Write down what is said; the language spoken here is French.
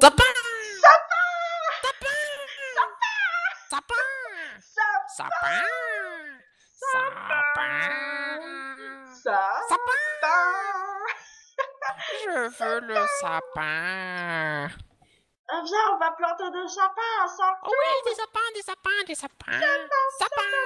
Sapin! Sapin! Sapin! Sapin! Sapin! Je veux le sapin! Ah, viens, on va planter des sapins ensemble Oui, des sapins, des sapins, des sapins! Sapin!